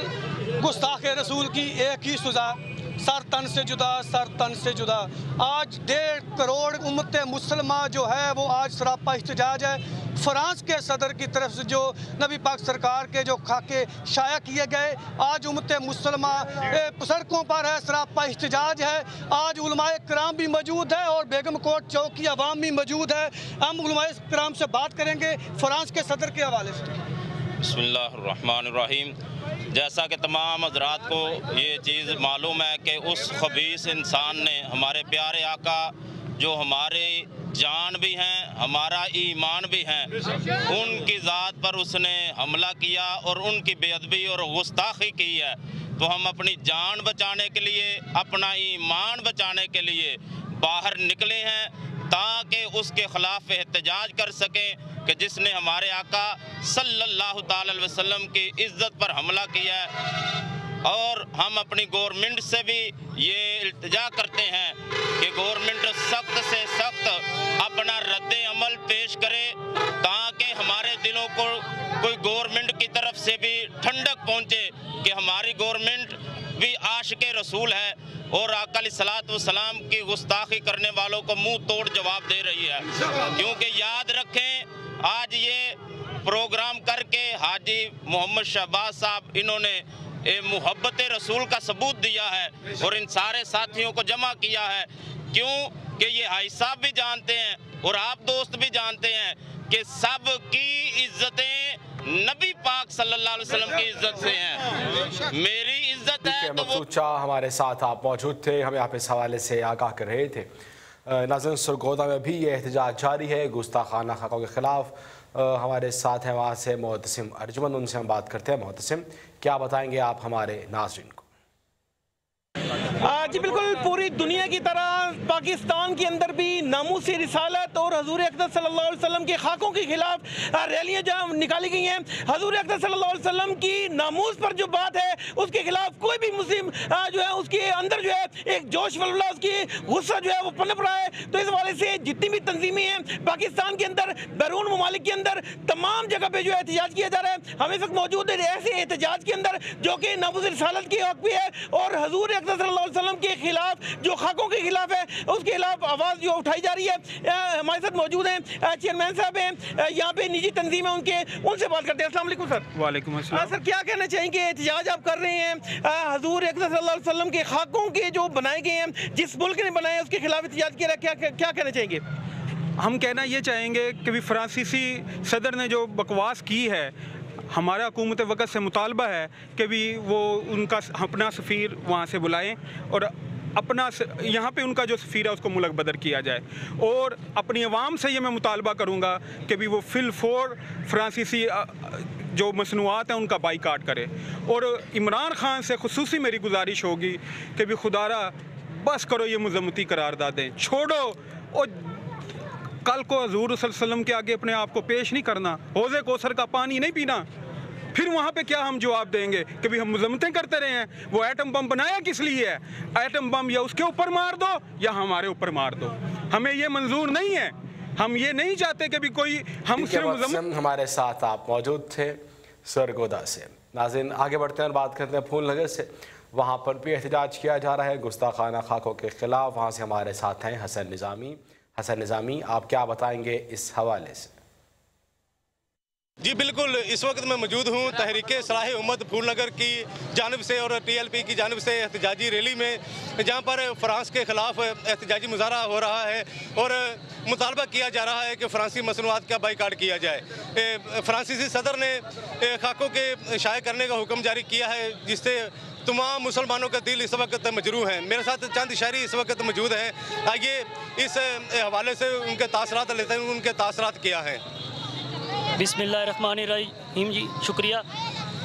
Speaker 20: गुस्ताख रसूल की, एक ही सज़ा।
Speaker 23: सर तन से जुदा, सर तन से जुदा। आज डेढ़ करोड़ उम्मत मुसलमान जो है, वो आज सरापा एहतजाज है। फ्रांस के सदर की तरफ़ से जो नबी पाक सरकार के जो खाके शाया किए गए, आज उमत मुसलमान सड़कों पर है सरापा एहतजाज है। आज उलमाए कराम भी मौजूद है और बेगम कोट चौक की आवाम भी मौजूद है। हम उलमाए कराम से बात करेंगे फ्रांस के सदर के हवाले से।
Speaker 24: बसमीम जैसा कि तमाम हजरात को ये चीज़ मालूम है कि उस खबीस इंसान ने हमारे प्यारे आका जो हमारे जान भी हैं, हमारा ईमान भी हैं, उनकी ज़ात पर उसने हमला किया और उनकी बेअदबी और गुस्ताखी की है। तो हम अपनी जान बचाने के लिए, अपना ईमान बचाने के लिए बाहर निकले हैं, ताकि उसके ख़िलाफ़ एहतजाज कर सकें कि जिसने हमारे आका सल्लल्लाहु अलैहि वसल्लम की इज़्ज़त पर हमला किया है। और हम अपनी गवर्नमेंट से भी ये इल्तजा करते हैं कि गवर्नमेंट सख्त से सख्त अपना रद्द अमल पेश करे, ताकि हमारे दिलों को कोई गवर्नमेंट की तरफ़ से भी ठंडक पहुँचे कि हमारी गवर्नमेंट भी आश के रसूल है और अकल सलात की गुस्ताखी करने वालों को मुँह तोड़ जवाब दे रही है। क्योंकि याद रखें, आज ये प्रोग्राम करके हाजी मोहम्मद शहबाज साहब इन्होंने मोहब्बत रसूल का सबूत दिया है और इन सारे साथियों को जमा किया है। क्यों? कि ये हाई साहब भी जानते हैं और आप दोस्त भी जानते हैं कि सब की इज्जतें नबी पाक सल्लल्लाहु अलैहि वसल्लम की इज़्ज़त से हैं। मेरी इज़्ज़त है तो
Speaker 1: मकसूद शाह हमारे साथ आप मौजूद थे हम यहाँ पे इस हवाले से आगाह कर रहे थे। नाजन सरगोदा में भी ये एहतजाज जारी है गुस्ताखाना खाकों के ख़िलाफ़। हमारे साथ हैं वहाँ से मोहतसिम अर्जुमन उनसे हम बात करते हैं। मोहतसिम क्या बताएँगे आप हमारे नाजरन?
Speaker 25: जी बिल्कुल, पूरी दुनिया की तरह पाकिस्तान के अंदर भी नामूसी रिसालत और हजूर अकदर सल्लल्लाहु अलैहि वसल्लम के खाकों के खिलाफ रैलियाँ जहाँ निकाली गई हैं। हजूर अकदर सल्लल्लाहु अलैहि वसल्लम की नामूस पर जो बात है, उसके खिलाफ कोई भी मुस्लिम जो है, उसके अंदर जो है, एक जोश वल्ला उसकी गुस्सा जो है, वो पनप रहा है। तो इस वाले से जितनी भी तंजीमें हैं, पाकिस्तान के अंदर, बैरून ममालिक के अंदर, तमाम जगह पे जो है एहतजाज किया जा रहा है। हम इस वक्त मौजूद है ऐसे एहतजाज के अंदर, जो कि नामूस रिसालत के हक भी है और हजूर सल्लल्लाहु के खिलाफ जो खाकों के खिलाफ है उसके खिलाफ आवाज़ जो उठाई जा रही है हमारे साथ मौजूद हैं चेयरमैन साहब हैं यहाँ पे निजी तंजीम है उनके उनसे बात करते हैं। असल सर।
Speaker 26: वालेकुम
Speaker 25: सर क्या कहना चाहेंगे? एहतजाज आप कर रहे हैं। हजूर वसल्लम के खाकों के जो बनाए गए हैं जिस मुल्क ने बनाए उसके खिलाफ एहतजाज किया क्या क्या कहना चाहेंगे?
Speaker 26: हम कहना ये चाहेंगे कि भी फ्रांसीसी सदर ने जो बकवास की है हमारा हुकूमत वक़्त से मुतालबा है कि भी वो उनका अपना सफ़ीर वहाँ से बुलाएँ और अपना यहाँ पे उनका जो सफ़ीर है उसको मुलक बदर किया जाए। और अपनी आवाम से ये मैं मुतालबा करूँगा कि भी वो फिल फोर फ्रांसीसी जो मसनूआत हैं उनका बाईकाट करे। और इमरान ख़ान से खसूस मेरी गुजारिश होगी कि भी खुदारा, बस करो ये मजम्मती करारदादें, छोड़ो और कल को हजूर वसल्लम के आगे अपने आप को पेश नहीं करना हौजे कोसर का पानी नहीं पीना। फिर वहाँ पे क्या हम जवाब देंगे कि भी हम मजम्मतें करते रहे हैं वो एटम बम बनाया किस लिए है? एटम बम या उसके ऊपर मार दो या हमारे ऊपर मार दो। हमें ये मंजूर नहीं है। हम ये नहीं चाहते कि भी कोई हम सिर्फ़
Speaker 1: हमारे साथ आप मौजूद थे सरगोदा से नाजिन आगे बढ़ते हैं और बात करते हैं फूल नगर से। वहाँ पर भी एहतजाज किया जा रहा है गुस्ताखाना खाकों के ख़िलाफ़। वहाँ से हमारे साथ हैं हसन निज़ामी। हसन निज़ामी, आप क्या बताएँगे इस हवाले से?
Speaker 27: जी, बिल्कुल, इस वक्त मैं मौजूद हूँ तहरीक सलाह उम्मत फूलनगर की जानब से और टीएलपी की जानब से एहतजाजी रैली में, जहाँ पर फ्रांस के ख़िलाफ़ एहतजाजी मुजाहरा हो रहा है और मुतालबा किया जा रहा है कि फ्रांसी मसनूआत का बाईकाट किया जाए। फ्रांसीसी सदर ने खाकों के शाये करने का हुक्म जारी किया है, जिससे तमाम मुसलमानों का दिल इस वक्त मजरू है। मेरे साथ चंद शहरी इस वक्त मौजूद हैं। आइए इस हवाले से उनके तासरात लेते हैं, उनके तासरात क्या हैं?
Speaker 28: बिसमीम जी, शुक्रिया।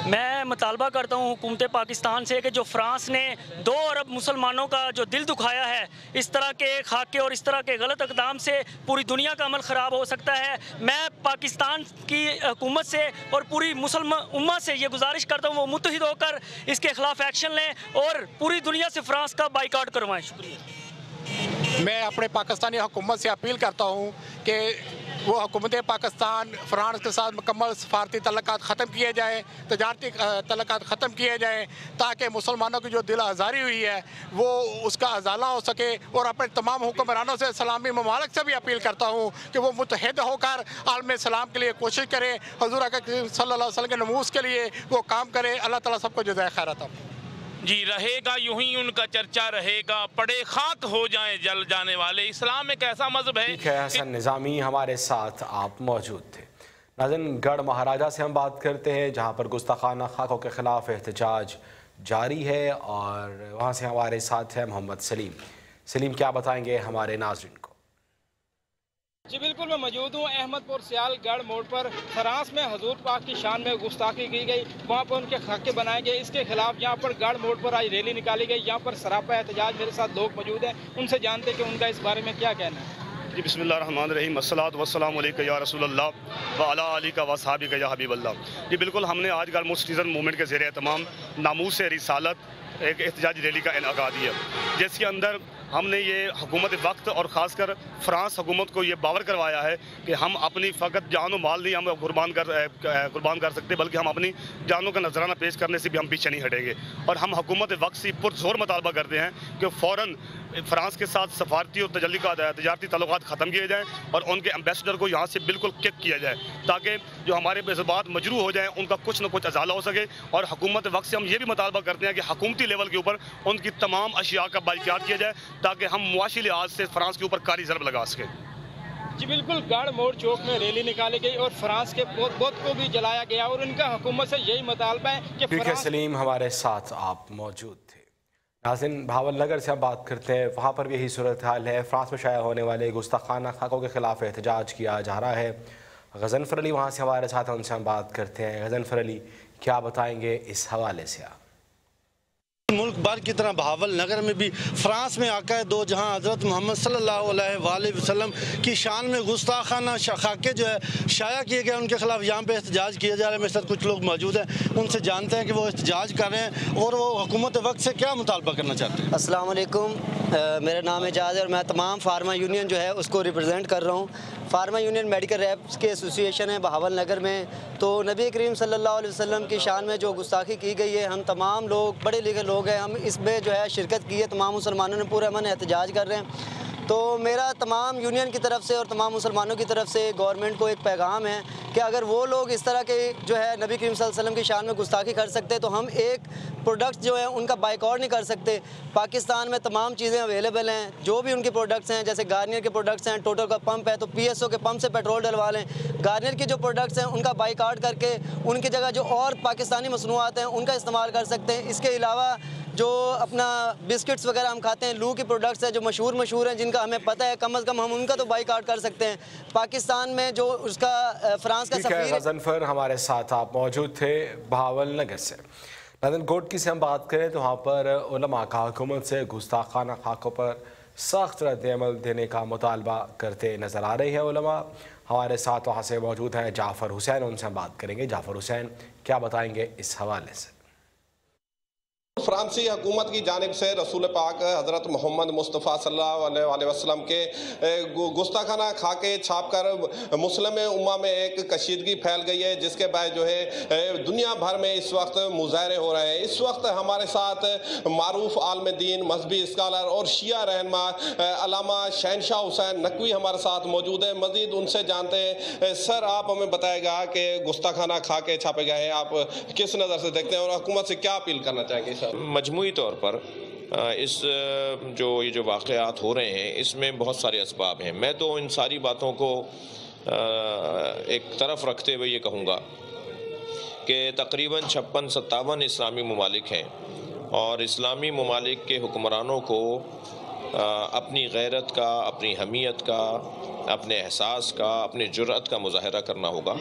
Speaker 28: मैं मुतालबा करता हूँ हुकूमत पाकिस्तान से कि जो फ्रांस ने दो अरब मुसलमानों का जो दिल दुखाया है, इस तरह के खाके और इस तरह के गलत इकदाम से पूरी दुनिया का अमल ख़राब हो सकता है। मैं पाकिस्तान की हुकूमत से और पूरी मुसलमान उम्मा से ये गुजारिश करता हूँ, वो मुतहद होकर इसके ख़िलाफ़ एक्शन लें और पूरी दुनिया से फ्रांस का बाइकाट करवाएँ। शुक्रिया।
Speaker 29: मैं अपने पाकिस्तानी हुकूमत से अपील करता हूँ कि वो हुकूमत पाकिस्तान, फ्रांस के साथ मुकम्मल सफारती तल्लक ख़त्म किए जाएँ, तजारती तलक़ ख़त्म किए जाएँ, ताकि मुसलमानों की जो दिल आज़ारी हुई है, वो उसका अजाला हो सके। और अपने तमाम हुक्मरानों से इस्लामी ममालक से भी अपील करता हूँ कि वो मुतहद होकर आलम इस्लाम के लिए कोशिश करें। हजूर सल्ला वसल्लम के नमूस के लिए वो काम करें। अल्लाह ताला सबको जजाय खैरत
Speaker 30: जी रहेगा यूँ ही उनका चर्चा रहेगा। पड़े खाक हो जाएँ जल जाने वाले। इस्लाम एक ऐसा मज़हब है
Speaker 1: ठीक है हसन निज़ामी हमारे साथ आप मौजूद थे। नाजन गढ़ महाराजा से हम बात करते हैं जहाँ पर गुस्ताखाना खाकों के ख़िलाफ़ एहतजाज जारी है और वहाँ से हमारे साथ है मोहम्मद सलीम। सलीम क्या बताएँगे हमारे नाजरन?
Speaker 31: जी, बिल्कुल, मैं मौजूद हूँ अहमदपुर सियालगढ़ मोड़ पर। फ्रांस में हजूर पाक की शान में गुस्ताखी की गई। वहाँ पर उनके खाके बनाए गए। इसके खिलाफ यहाँ पर गढ़ मोड़ पर आज रैली निकाली गई। यहाँ पर सरापा एहतजाज मेरे साथ लोग मौजूद हैं। उनसे जानते हैं कि उनका इस बारे में क्या कहना है।
Speaker 32: जी बिस्मिल्लाह रहीम अस्सलात वस्सलाम अलैका या रसूलल्लाह व अली का वसाबी का या हबीब अल्लाह जी, बिल्कुल, हमने आज गढ़ मोड़ सिटीज़न मूवमेंट के ज़रिए तमाम नामूस रिसालत, एक एहतजाजी रैली का इनका दिया। जिसके अंदर हमने ये हुकूमत वक्त और ख़ासकर फ्रांस हुकूमत को ये बावर करवाया है कि हम अपनी फ़कत जान माल नहीं हम कुर्बान कर कुर्बान कर सकते, बल्कि हम अपनी जानों का नजराना पेश करने से भी हम पीछे नहीं हटेंगे। और हम हुकूमत वक्त से पुरजोर मुतालबा करते हैं कि फ़ौर फ्रांस के साथ सफारती और तजली तजारती तल्लु ख़त्म किए जाएँ और उनके एम्बेसडर को यहाँ से बिल्कुल किक किया जाए, ताकि जो हमारे जज्बात मजरू हो जाएँ, उनका कुछ ना कुछ अजाला हो सके। और हुकूमत वक्त से हम ये भी मुतालबा करते हैं कि हकूमती लेवल के ऊपर उनकी तमाम अशिया का बाइकाट किया जाए ताकि हम मुआशी लिहाज से फ्रांस के ऊपर कारी जरब लगा सकें।
Speaker 31: जी बिल्कुल गढ़ मोड़ चौक में रैली निकाली गई और फ्रांस के बुत को भी जलाया गया और उनका हुकूमत से यही मुतालबा है कि
Speaker 1: है सलीम हमारे साथ आप मौजूद थे। नाजिन भावल नगर से हम बात करते हैं वहाँ पर भी यही सूरत हाल है। फ्रांस में शाया होने वाले गुस्ताखाना खाकों के खिलाफ एहतजाज किया जा रहा है। गजनफर अली वहाँ से हमारे साथ हैं उनसे हम बात करते हैं। गजनफर अली क्या बताएँगे इस हवाले से आप?
Speaker 33: मुल्क भर की तरह बहावल नगर में भी फ्रांस में आका है, दो जहाँ हज़रत मोहम्मद सल्लल्लाहु अलैहि वसल्लम की शान में गुस्ताखाना खाके जो है, शाया किए गए उनके खिलाफ यहाँ पे एहतजाज किया जा रहा है। मेरे साथ कुछ लोग मौजूद हैं। उनसे जानते हैं कि वो एहतजाज कर रहे हैं और वो हुकूमत वक्त से क्या मुतालबा करना चाहते हैं।
Speaker 34: असलकुम मेरा नाम एजाज है और मैं तमाम फार्मा यूनियन जो है, उसको रिप्रजेंट कर रहा हूँ। फार्मा यूनियन मेडिकल रैप्स के एसोसिएशन है बहावल नगर में। तो नबी करीम सल्लल्लाहु अलैहि वसल्लम की शान में जो गुस्ताखी की गई है, हम तमाम लोग बड़े लिखे लोग हैं, हम इसमें जो है शिरकत की है, तमाम मुसलमानों ने पूरा अमन एहतजाज कर रहे हैं। तो मेरा तमाम यूनियन की तरफ़ से और तमाम मुसलमानों की तरफ़ से गवर्नमेंट को एक पैगाम है कि अगर वो लोग इस तरह के जो है नबी करीम वसल्लम की शान में गुस्ताखी कर सकते तो हम एक प्रोडक्ट्स जो है उनका बाइकआउट नहीं कर सकते। पाकिस्तान में तमाम चीज़ें अवेलेबल हैं, जो भी उनके प्रोडक्ट्स हैं, जैसे गार्नियर के प्रोडक्ट्स हैं, टोटल का पंप है तो पीएसओ के पंप से पेट्रोल डलवा लें। गार्नियर के जो प्रोडक्ट्स हैं, उनका बाइकआउट करके उनकी जगह जो और पाकिस्तानी मसनूआत हैं, उनका इस्तेमाल कर सकते हैं। इसके अलावा जो अपना बिस्किट्स वगैरह हम खाते हैं लू के प्रोडक्ट्स हैं जो मशहूर मशहूर हैं जिनका हमें पता है कम अज़ कम हम उनका तो बाइकआउट कर सकते हैं। पाकिस्तान में जो उसका फ्रांस का
Speaker 1: सफीर हमारे साथ आप मौजूद थे बहावल नगर से। नदन गोट की से हम बात करें तो वहाँ पर उलमा का हुकूमत से गुस्ताखाना खाकों पर सख्त रद्द अमल देने का मुतालबा करते नज़र आ रहे हैं उलमा। हमारे साथ वहाँ से मौजूद हैं जाफ़र हुसैन उनसे हम बात करेंगे। जाफ़र हुसैन क्या बताएँगे इस हवाले से?
Speaker 35: फ्रांसी हुकूमत की जानब से रसूल पाक हज़रत मोहम्मद मुस्तफ़ा सल्लल्लाहु वसल्लम के गुस्ताखाना खा के छाप कर मुस्लिम उमा में एक कशीदगी फैल गई है, जिसके बाद जो है दुनिया भर में इस वक्त मुजाहरे हो रहे हैं। इस वक्त हमारे साथ मरूफ आलम दीन, मजहबी स्कॉलर और शिया रहनमा शहनशाह हुसैन नकवी हमारे साथ मौजूद है। मजीद उनसे जानते हैं सर, आप हमें बताएगा कि गुस्ताखाना खा के छापे गए हैं। आप किस नज़र से देखते हैं और हुकूमत से क्या अपील करना चाहेंगे
Speaker 36: मजमू तौर पर इस जो, ये जो वाक़ात हो रहे हैं, इसमें बहुत सारे इसबाब हैं। मैं तो इन सारी बातों को एक तरफ़ रखते हुए ये कहूँगा कि तकरीबन छप्पन सत्तावन इस्लामी ममालिक हैं और इस्लामी ममालिक के हुक्मरानों को अपनी गैरत का, अपनी हमीयत का अपने एहसास का, अपने जुर्रत का मुजाहरा करना होगा।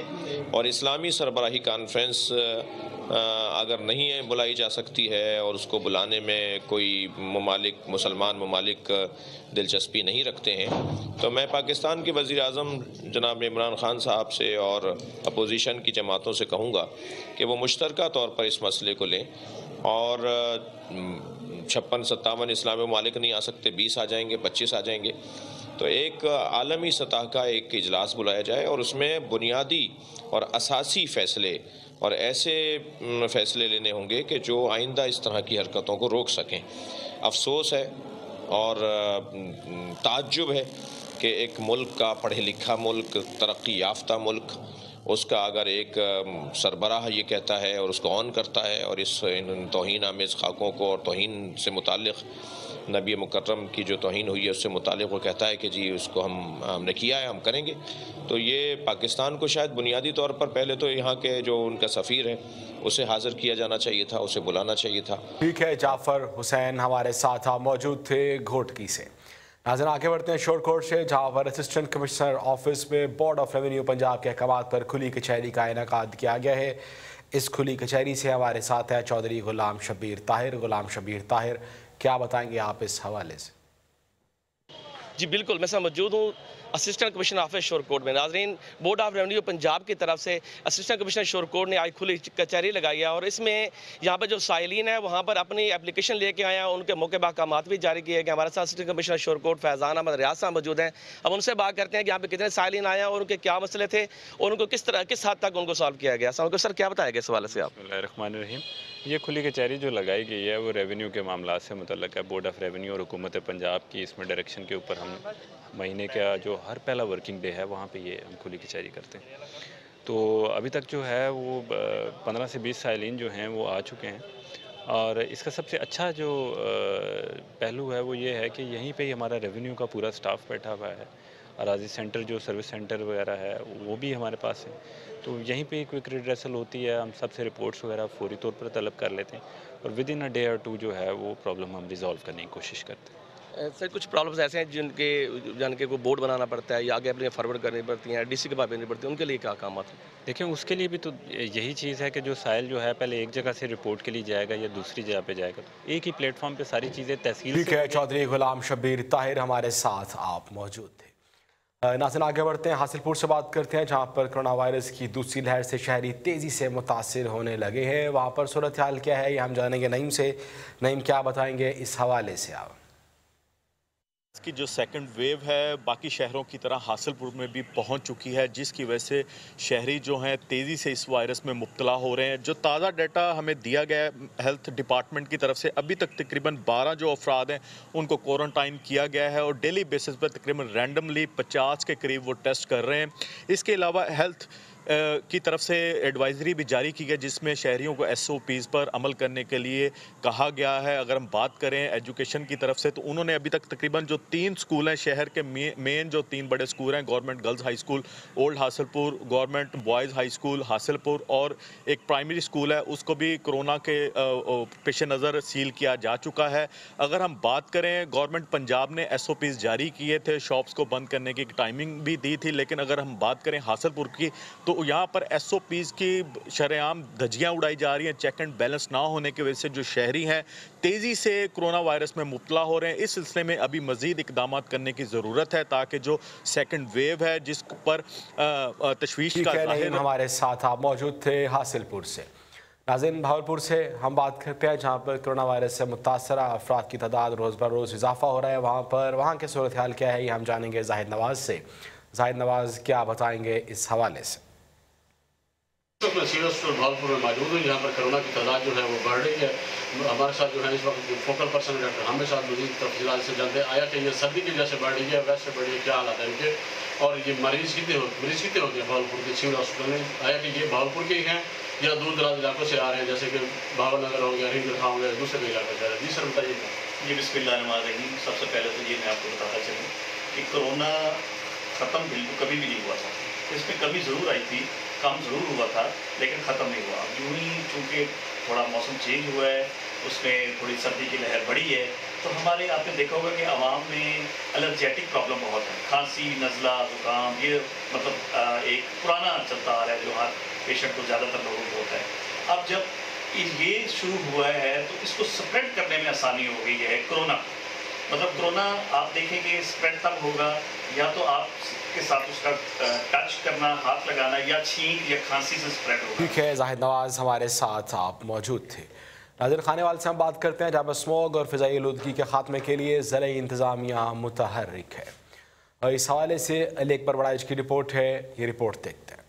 Speaker 36: और इस्लामी सरबराही कॉन्फ्रेंस अगर नहीं है, बुलाई जा सकती है और उसको बुलाने में कोई ममालिक, मुसलमान ममालिक दिलचस्पी नहीं रखते हैं तो मैं पाकिस्तान के वज़ी अजम जनाब इमरान ख़ान साहब से और अपोजिशन की जमातों से कहूँगा कि वो मुश्तर तौर पर इस मसले को लें और छप्पन सत्तावन इस्लामी ममालिक नहीं आ सकते, बीस आ जाएँगे, पच्चीस आ जाएँगे। तो एक आलमी सतह का एक इजलास बुलाया जाए और उसमें बुनियादी और असासी फ़ैसले और ऐसे फ़ैसले लेने होंगे कि जो आइंदा इस तरह की हरकतों को रोक सकें। अफसोस है और ताज्जुब है कि एक मुल्क का पढ़े लिखा मुल्क, तरक्की याफ्ता मुल्क, उसका अगर एक सरबराह ये कहता है और उसको ऑन करता है और इस इन तोहन आमेज़ खाकों को और तोहन से मुतक़ नबी मुकर्रम की जो तोहन हुई है, उससे मुतल वो कहता है कि जी उसको हम, हमने किया है, हम करेंगे। तो ये पाकिस्तान को शायद बुनियादी तौर पर पहले तो यहाँ के जो उनका सफ़ीर है, उसे हाजिर किया जाना चाहिए था, उसे बुलाना चाहिए था।
Speaker 1: ठीक है, जाफ़र हुसैन हमारे साथ आप मौजूद थे घोटकी से। नाजन आगे बढ़ते हैं शोर कोर्ट से। जहाँ पर असिस्टेंट कमिश्नर ऑफ़िस में बोर्ड ऑफ़ रेवेन्यू पंजाब के अहकाम पर खुली कचहरी का इनका किया गया है। इस खुली कचहरी से हमारे साथ है चौधरी गुलाम शबीर ताहिर। गुलाम शबीर ताहिर क्या बताएँगे आप इस हवाले से?
Speaker 37: जी बिल्कुल मैं सब मौजूद हूँ असिस्टेंट कमिश्नर ऑफ़िस शोरकोट में। नाजरीन बोर्ड ऑफ़ रेवेन्यू पंजाब की तरफ़ से असिस्टेंट कमिश्नर शोरकोट ने आज खुली कचहरी लगाई है और इसमें यहाँ पर जो साइलिन है, वहाँ पर अपनी एप्लीकेशन लेके आए हैं उनके मौके बाकाम भी जारी किए गए हमारे साथ असिस्टेंट कमिश्नर शोरकोट फैज़ान अहमद रियाज साहब मौजूद हैं। अब उनसे बात करते हैं कि यहाँ पर कितने साइलिन आए हैं और उनके क्या मसले थे और उनको किस तरह, किस हद तक उनको सॉल्व किया गया। सर, क्या बताया गया इस हवाले से आप?
Speaker 38: ये खुली कचहरी जो लगाई गई है, वो रेवेन्यू के मामला से मुतल है। बोर्ड ऑफ़ रेवेन्यू और हुकूमत पंजाब की इसमें डायरेक्शन के ऊपर हम महीने का जो हर पहला वर्किंग डे है, वहाँ पे ये हम खुली कचहरी करते हैं। तो अभी तक जो है, वो पंद्रह से बीस साइलिन जो हैं, वो आ चुके हैं। और इसका सबसे अच्छा जो पहलू है, वो ये है कि यहीं पे ही हमारा रेवेन्यू का पूरा स्टाफ बैठा हुआ है। अराजी सेंटर जो सर्विस सेंटर वगैरह है, वो भी हमारे पास है। तो यहीं पे क्विक रिड्रेसल होती है, हम सबसे रिपोर्ट्स वगैरह फौरी तौर पर तलब कर लेते हैं। और विद इन अ डे और टू जो है, वो प्रॉब्लम हम रिजॉल्व करने की कोशिश करते हैं।
Speaker 37: सर कुछ प्रॉब्लम्स ऐसे हैं जिनके जान के को बोर्ड बनाना पड़ता है या आगे अपने फॉरवर्ड करनी पड़ती हैं डीसी के पास भेजनी पड़ती है उनके लिए क्या काम आते हैं?
Speaker 38: देखिए उसके लिए भी तो यही चीज़ है कि जो साइल जो है पहले एक जगह से रिपोर्ट के लिए जाएगा या दूसरी जगह पे जाएगा तो एक ही प्लेटफॉर्म पे सारी चीज़ें तहसील
Speaker 1: ठीक है चौधरी गुलाम शबीर ताहिर हमारे साथ आप मौजूद थे। नाजन आगे बढ़ते हैं हासिलपुर से बात करते हैं जहाँ पर कोरोना वायरस की दूसरी लहर से शहरी तेज़ी से मुतासर होने लगे हैं। वहाँ पर सूरत हाल क्या है ये हम जानेंगे नईम से नईम क्या बताएँगे इस हवाले से आप।
Speaker 25: इसकी जो सेकंड वेव है, बाकी शहरों की तरह हासिलपुर में भी पहुँच चुकी है, जिसकी वजह से शहरी जो हैं, तेज़ी से इस वायरस में मुबतला हो रहे हैं। जो ताज़ा डाटा हमें दिया गया है हेल्थ डिपार्टमेंट की तरफ़ से, अभी तक तकरीबन 12 जो अफराद हैं, उनको क्वारंटाइन किया गया है और डेली बेसिस पर तकरीबन रैंडमली पचास के करीब वो टेस्ट कर रहे हैं। इसके अलावा हेल्थ की तरफ़ से एडवाइजरी भी जारी की गई, जिसमें शहरीों को एस पर अमल करने के लिए कहा गया है। अगर हम बात करें एजुकेशन की तरफ़ से तो उन्होंने अभी तक तकरीबन जो तीन स्कूल हैं, शहर के मेन जो तीन बड़े स्कूल हैं, government girls high school, old Hasilpur, government boys high school, Hasilpur और एक प्राइमरी स्कूल है, उसको भी कोरोना के पेश नज़र सील किया जा चुका है। अगर हम बात करें, गवर्नमेंट पंजाब ने एस जारी किए थे, शॉप्स को बंद करने की टाइमिंग भी दी थी, लेकिन अगर हम बात करें हासिलपुर की तो तो यहाँ पर एस ओ पीज़ की शरेआम धजियाँ उड़ाई जा रही हैं। चेक एंड बैलेंस ना होने की वजह से जो शहरी हैं तेज़ी से कोरोना वायरस में मुबला हो रहे हैं। इस सिलसिले में अभी मज़ीद इकदाम करने की ज़रूरत है ताकि जो सेकेंड वेव है जिस पर तशवीश का
Speaker 1: हमारे साथ आप मौजूद थे हासिलपुर से। नाजिन भावलपुर से हम बात करते हैं जहाँ पर कोरोना वायरस से मुतासर अफराद की तादाद रोज़ बर रोज़ इजाफा हो रहा है। वहाँ पर वहाँ की सूरत हाल क्या है ये हम जानेंगे जाहिद नवाज़ से। जाहिद नवाज़ क्या बताएँगे इस हवाले से?
Speaker 39: तो मैं सीरस भावलपुर में मौजूद हूँ। यहाँ पर कोरोना की तादाद जो है वो बढ़ रही है। हमारे साथ जो है इस वक्त फोकल पर्सन डॉक्टर हमें साथ मजीद तफसीत से जानते हैं। आया कि ये सर्दी की वजह से बढ़ रही है, वैसे बढ़ी है। क्या हालात है इनके? और ये मरीज़ कितने हो मरीज़ कितने होते हैं भावलपुर के सिविल हॉस्पिटल में? आया कि ये भावलपुर के ही हैं या दूर दराज इलाकों से आ रहे हैं? जैसे कि भावन नगर हो गया रिंग खां हो गया, दूसरे इलाके से आ रहे हैं। जी सर, बताइए।
Speaker 40: जी बिस्मिल्लाह रही सबसे पहले तो ये मैं आपको बताता चलूँ कि कोरोना ख़त्म बिल्कुल कभी भी नहीं हुआ था। इसमें कभी ज़रूर आई थी कम ज़रूर हुआ था, लेकिन ख़त्म नहीं हुआ। यूँ ही चूँकि थोड़ा मौसम चेंज हुआ है, उसमें थोड़ी सर्दी की लहर बढ़ी है तो हमारे आपने देखा होगा कि आवाम में एलर्जेटिक प्रॉब्लम बहुत है। खांसी, नज़ला, ज़ुकाम, ये मतलब एक पुराना चलता आ रहा है, जो हर पेशेंट को ज़्यादातर लोगों को होता है। अब जब ये शुरू हुआ है तो इसको स्प्रेड करने में आसानी हो गई है, कोरोना। मतलब कोरोना आप देखेंगे स्प्रेड तब होगा, या तो आप
Speaker 1: ठीक है, जाहिद नवाज़ हमारे साथ आप मौजूद थे। नाजिर खाने वाले से हम बात करते हैं जहाँ स्मोग और फ़जाई आलूदगी के ख़ात्मे के लिए ज़रिए इंतज़ामिया मुतहरक है। और इस हवाले से अली अकबर बड़ा की रिपोर्ट है, ये रिपोर्ट देखते हैं।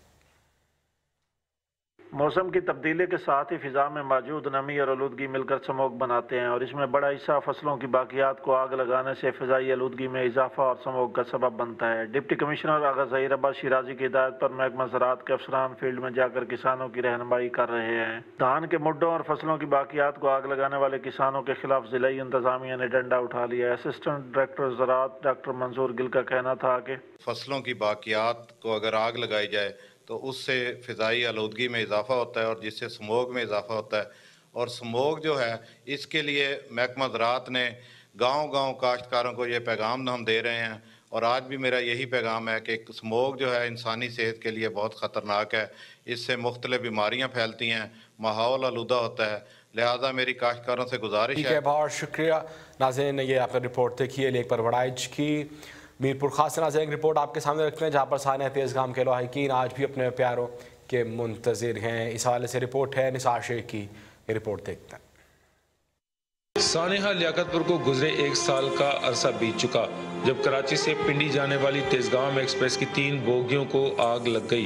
Speaker 32: मौसम की तब्दीली के साथ ही फिजा में मौजूद नमी और आलूदगी मिलकर समोक बनाते हैं और इसमें बड़ा हिस्सा फ़सलों की बाकियात को आग लगाने से फ़िज़ाई आलूदगी में इजाफा और समोक का सबब बनता है। डिप्टी कमिश्नर आगा जहीर अब्बास शिराजी की हिदायत पर महकमा ज़रात के अफसरान फ़ील्ड में जाकर किसानों की रहनमाई कर रहे हैं। धान के मुड्डों और फ़सलों की बाकियात को आग लगाने वाले किसानों के खिलाफ ज़िले इंतजामिया ने डंडा उठा लिया। असिस्टेंट डायरेक्टर ज़रात डॉक्टर मंजूर गिल का कहना था कि
Speaker 35: फ़सलों की बाकियात को अगर आग लगाई जाए तो उससे फ़िज़ाई आलूदगी में इजाफ़ा होता है और जिससे स्मोक में इजाफ़ा होता है। और स्मोक जो है इसके लिए महकमा ज़रात ने गाँव गाँव काश्तकारों को ये पैगाम हम दे रहे हैं। और आज भी मेरा यही पैगाम है कि स्मोक जो है इंसानी सेहत के लिए बहुत ख़तरनाक है। इससे मुख्तलिफ़ बीमारियाँ फैलती हैं माहौल आलूदा होता है। लिहाजा मेरी काश्तकारों से गुजारिश
Speaker 1: है। बहुत शुक्रिया। नाजिन ये आपने रिपोर्ट देखी है लेक पर की। मीरपुर खास नाजर एक रिपोर्ट आपके सामने रखते हैं, जहाँ पर सानिया तेज़गाम के लोहाकिन आज भी अपने प्यारों के मुंतजर हैं। इस हवाले से रिपोर्ट है निसार शेख की रिपोर्ट देखते हैं।
Speaker 41: सानिहा लियाकतपुर को गुजरे एक साल का अरसा बीत चुका, जब कराची से पिंडी जाने वाली तेजगांव एक्सप्रेस की तीन बोगियों को आग लग गई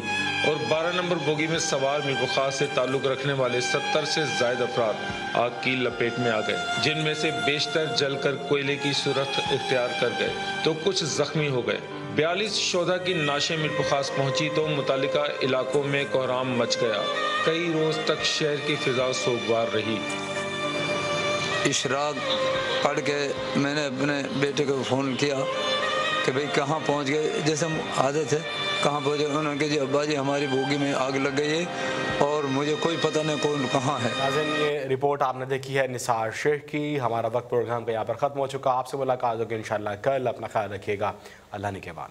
Speaker 41: और 12 नंबर बोगी में सवार मिरबुखा से ताल्लुक रखने वाले 70 से जायद अफराद आग की लपेट में आ गए, जिनमें से बेशतर जलकर कोयले की सूरत इख्तियार कर गए तो कुछ जख्मी हो गए। बयालीस शोधा की नाशे मिरबुखास पहुँची तो मुतल इलाकों में कोहराम मच गया। कई रोज तक शहर की फिजा सोगवार रही।
Speaker 21: इशराक पढ़ के मैंने अपने बेटे को फ़ोन किया कि भाई कहाँ पहुँच गए? जैसे हम आदत है कहाँ पहुँचे? उन्होंने कहा, जी अब्बा जी, हमारी बोगी में आग लग गई है और मुझे कोई पता नहीं कौन कहाँ है।
Speaker 1: नाजिन, ये रिपोर्ट आपने देखी है निसार शेख की। हमारा वक्त प्रोग्राम का यहाँ पर ख़त्म हो चुका आपसे मुलाकात होगी इन कल अपना ख्याल रखिएगा। अल्लाह ने के बाद